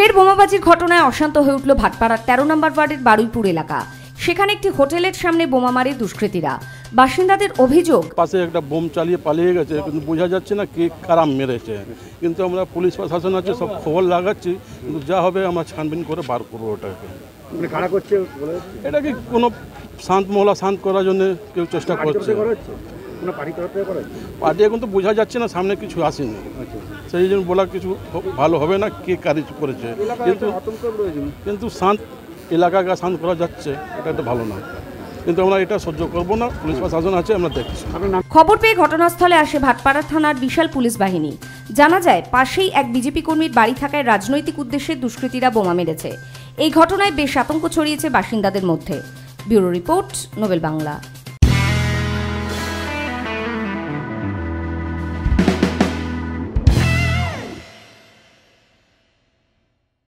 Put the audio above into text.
ফের বোমাবাজির ঘটনায় অশান্ত হয়ে উঠল ভাটপাড়ার তেরো নম্বর ওয়ার্ডের বারুইপুর এলাকা। সেখানে একটি হোটেলের সামনে বোমা মারে দুষ্কৃতীরা। বাসিন্দাদের অভিযোগ পাশে একটা বোম চালিয়ে পালিয়ে গেছে কিন্তু বোঝা যাচ্ছে না কে কারাম মেরেছে। কিন্তু আমরা পুলিশ প্রশাসন আছে সব খবর লাগাচ্ছি কিন্তু যা হবে আমরা ছানবিন করে বার করব ওটাকে। মানে কারা করছে বলা এটা কি কোনো শান্ত মহলা শান্ত করার জন্য কেউ চেষ্টা করছে? কোনো পার্টি তরফ থেকে করা পার্টি এখন তো বোঝা যাচ্ছে না সামনে কিছু আসেনি। আচ্ছা সেই জন্য বলা কিছু ভালো হবে না কে কাজ করেছে। কিন্তু কিন্তু শান্ত এলাকাকে শান্ত করা যাচ্ছে এটা তো ভালো না। কিন্তু আমরা এটা সহ্য করব না পুলিশ প্রশাসন আছে আমরা দেখছি। খবর পেয়ে ঘটনাস্থলে আসে ভাটপাড়া থানার বিশাল পুলিশ বাহিনী। জানা যায় পাশেই এক বিজেপি কর্মীর বাড়ি থাকায় রাজনৈতিক উদ্দেশ্যে দুষ্কৃতীরা বোমা মেরেছে। এই ঘটনায় বেশ আতঙ্ক ছড়িয়েছে বাসিন্দাদের মধ্যে। Bureau report Nobel Bangla.